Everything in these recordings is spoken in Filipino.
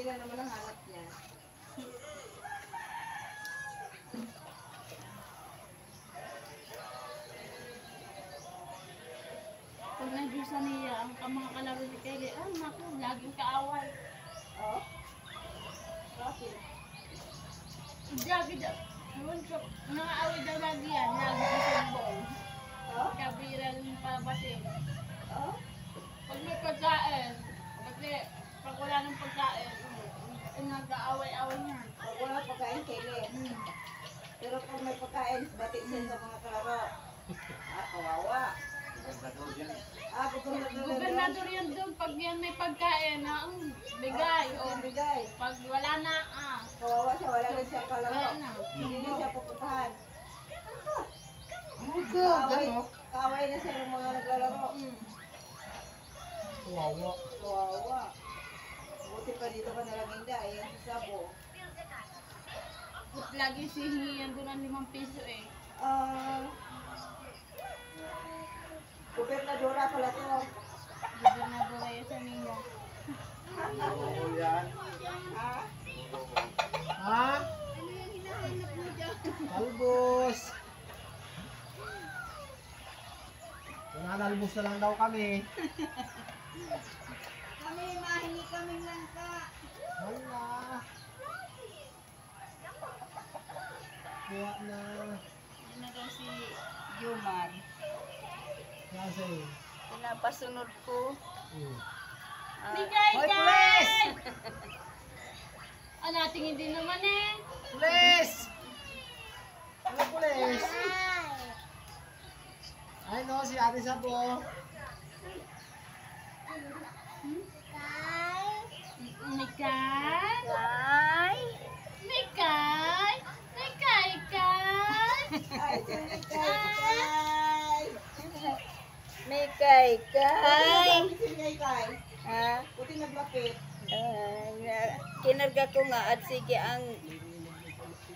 Hindi na naman ang hanap niya. Pag nag-isa niya, ang, mga kalaro ni Kelly, ah, naku, laging kaaway. Oh? Bakit? Lagi daw. Nangaaway daw lagi yan. Lagi sa football. Oh? Kabira rin pabasin. Oh? Pag may pagkain, kasi pag wala ng pagkain, nag-aaway-away niyan. Pag wala pagkain. Hmm. Pero pag may pagkain, bati siya sa mga kalaro. Ah, kawawa. Ah, gobernador. Yan doon, pag yan may pagkain, na ang bigay. O Oh, bigay. pag wala na, ah, Kawawa siya, wala rin siya kalaro. wala na. Hindi na siya pupuntahan. Ano Kaaway, kaaway na siya ng mga naglalaro. Hmm. Wawa. Kawawa. Buti pa dito ka nalang hindi. Ayan si Sabo. Lagi sihingihan doon ng limang piso eh. Ah, gobernadora pala to. Gobernador ay sa ninyo. Ah, Ha? Talbos. Nanalbos na lang daw kami. kami, mahingi kami lang ka. Wala. Kuha na. Yun na daw si Jomar. Kasi. Pinapasunod ko. Hmm. Uh, Bigay Hoy, ka! pulis! Ah, nating hindi naman eh. Pulis! Ano pulis? Ay no, si Ate Sabo. Mikay? Mikay? Mikay? Mikay kay? Mikay, kay. Ha? Buti naglapit. Ah, na- kinarga ko nga at sige ang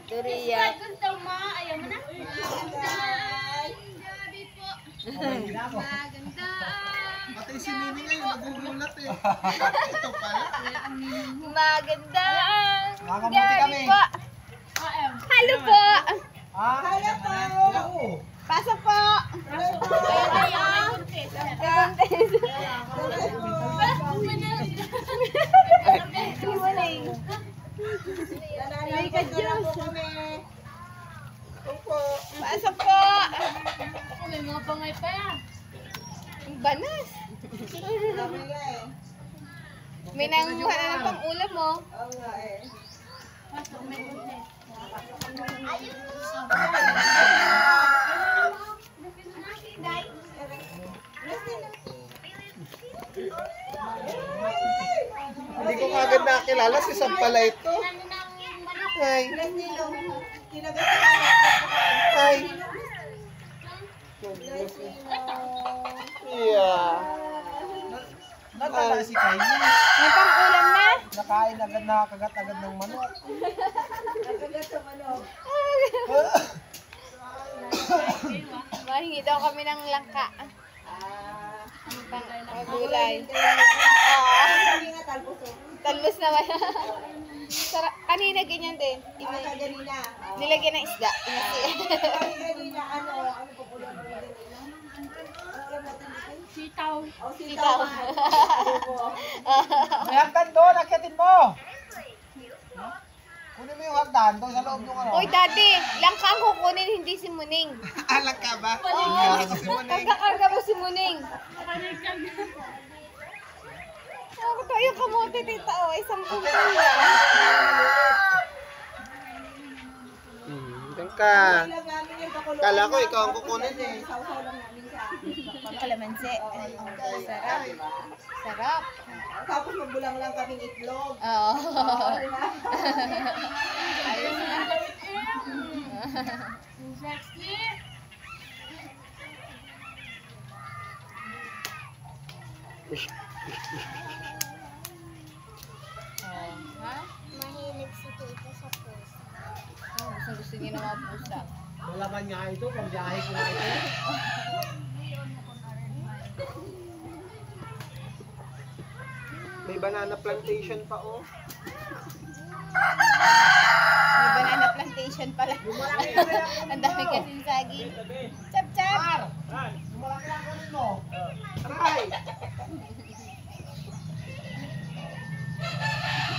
duriya. gusto mo? Ayaw mo na? Sabi. Pati si Nini ngayon, nagugulat eh. Ito pala. Maganda. Makakabuti kami. po. AM. Halo po. Ah, Kaya po. Pasok po. Ayaw na ayaw na po kami. Opo. Pasok po. May mga pangay pa yan. Banas. May nanguha na ng pang-ulam mo. Oo may buntis. Hindi ko kagad nakilala si Sampala ito. Ay, ay. Yeah. Natala si Kylie. May pang-ulam na. Nakain agad nakakagat agad ng manok. Nagagat sa manok. Mahingi daw kami ng langka. Ah. Ang pang gulay. Sabi nga talbos oh. Talbos naman. Sara kanina ganyan din. Ah, sa ganina. Oh. Nilagyan ng isda. Ganina, ano, ano po po lang ganina? Ano ulam natin dito? Sitaw. Oh, Sitaw. May hagdan doon, akyatin mo. Kunin mo yung hagdan doon sa loob yung ano. Hoy, daddy, langka ang kukunin, hindi si Muning. Alak ka ba? Oo. Pagkakarga mo si Muning. Ako to yung kamote, tita. Oh, isang kumpul Hmm, ka. Kala ko ikaw ang kukunin eh. Sausaw lang. Kalamansi. Sarap. Sarap. Tapos magbulang lang kaming itlog. Oo. Ayos na. Sexy. Oh, ha? Mahilig si Tita sa pusa. Oh, gusto niya ng mga pusa. Malaman nga ito, pag biyahe ko nga ito. May banana plantation pa oh. May banana plantation pala. Ang dami kasing saging. Chap chap! Malaki lang kunin mo. Aray!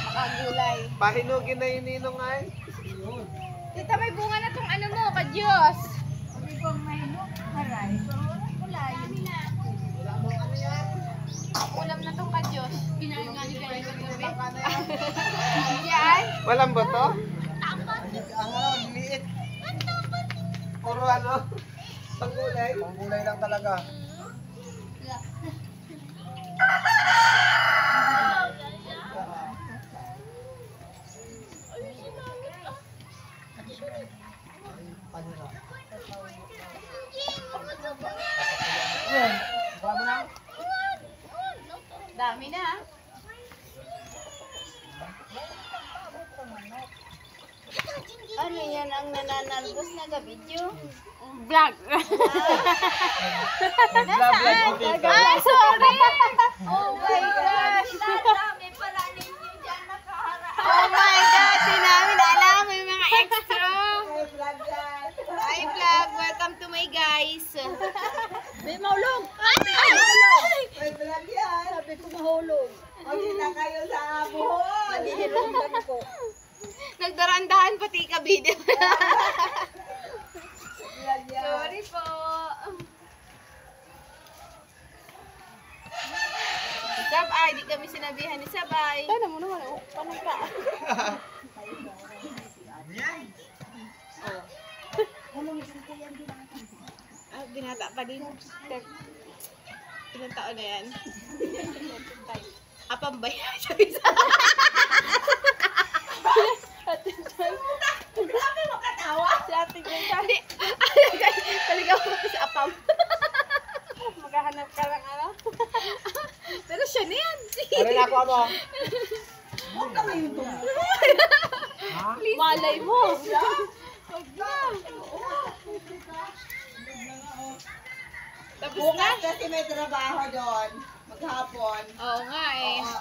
Makagulay. Pahinugin na yung ninong ay. Tita, may bunga na tong ano mo, ka-Diyos. Ulam Walang ba to? Ang ano, liit. Puro ano? Panggulay? Panggulay lang talaga. Dami na. ah. Ano yan ang nananalbos na gabidyo? Vlog. Nasaan? Ay, sorry! Oh my gosh! Oh my God! Di namin alam. May mga extra. May vlog! Welcome to my guys. May maulog! May vlog yan. Sabi ko mahulog. Magkita kayo sa buhon. Maghihirutan ko. Nagdarandahan pati ka video. Sorry po. Sab, ay, di kami sinabihan ni Sabay. Ay, naman naman. Oh, panang ka. Ah, binata pa din. Ilang taon na yan? Apang ba yan? Sabi sa... Grabe mo katawa. Si ate ko Hindi. Talaga mo sa apam. Maghahanap ka lang ano. Pero siya na yan. Ano na ako ano? Huwag kami yung tumulong. Malay mo. Tapos na. Kasi may trabaho doon. Maghapon. Oo nga eh. Oo.